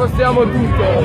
spostiamo tutto.